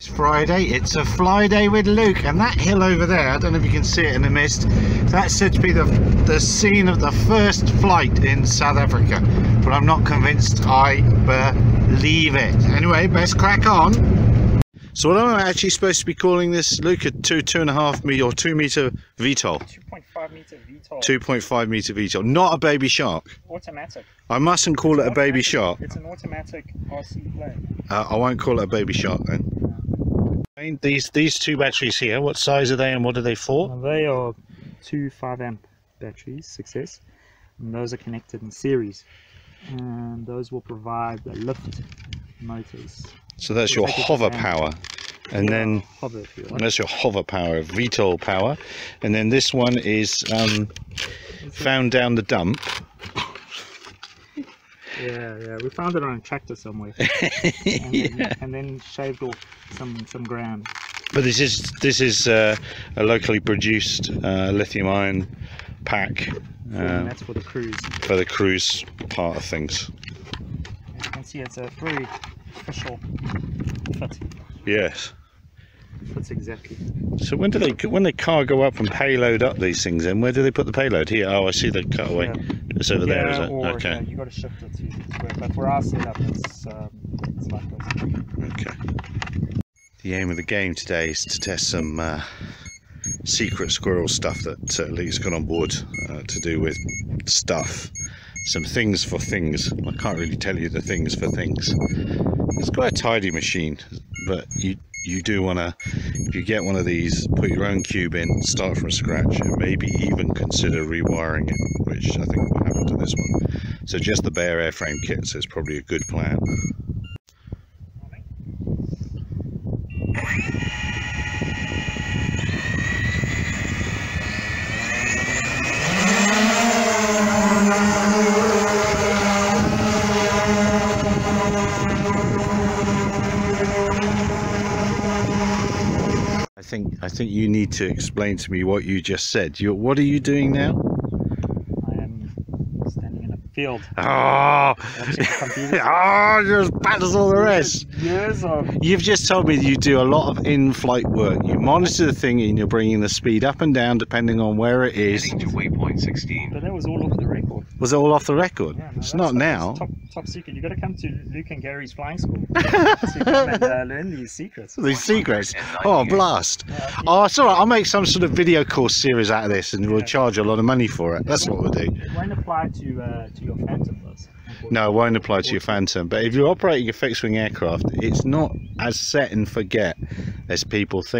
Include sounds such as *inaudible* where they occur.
It's Friday, it's a fly day with Luke, and that hill over there, I don't know if you can see it in the mist, that's said to be the, the scene of the first flight in South Africa, but I'm not convinced I believe it. Anyway, best crack on. So what am I actually supposed to be calling this, Luke, a two, two and a half meter or two meter VTOL? 2.5 meter VTOL. 2.5 meter VTOL, not a baby shark. Automatic. I mustn't call it a baby shark. It's an automatic RC plane. Uh, I won't call it a baby shark then. These these two batteries here, what size are they and what are they for? They are two 5 amp batteries, 6S, and those are connected in series. And those will provide the lift motors. So that's your hover power, and then hover if you like. that's your hover power, VTOL power, and then this one is um, found down the dump. Yeah, yeah. We found it on a tractor somewhere, *laughs* and, then, yeah. and then shaved off some some ground. But this is this is uh, a locally produced uh, lithium ion pack and uh, that's for the cruise. for the cruise part of things. As you can see, it's a very official fit. Yes. Fits exactly. So when do they when they cargo up and payload up these things? Then where do they put the payload? Here. Oh, I see the cutaway. Yeah. It's over there, is Yeah, it? Or, Okay. yeah, you got to shift it to. But for our setup, it's, um, it's like this. Okay. The aim of the game today is to test some uh, secret squirrel stuff that uh, Luke's got on board uh, to do with stuff. Some things for things. I can't really tell you the things for things. It's quite a tidy machine, but you you do want to, if you get one of these, put your own cube in, start from scratch, and maybe even consider rewiring it, which I think will happen to this one. So just the bare airframe kit, so it's probably a good plan. I think I think you need to explain to me what you just said. You, what are you doing now? I am standing in a field. Oh, watching computers. *laughs* oh, you're as bad as all the rest. Years of You've just told me you do a lot of in-flight work. You monitor the thing and you're bringing the speed up and down depending on where it is. Heading to waypoint 16. but that was all off the record. Was it all off the record? Yeah, no, it's not top- now. that's Top, top secret. You've got to come to Luke and Gary's flying school *laughs* to come and uh, learn these secrets. These secrets. 198. Oh, blast. Yeah, Oh, it's all right. I'll make some sort of video course series out of this and we'll charge a lot of money for it. That's what we'll do. It won't apply to uh, to your Phantom. No, it won't apply to your Phantom. But if you're operating a fixed wing aircraft, it's not as set and forget as people think.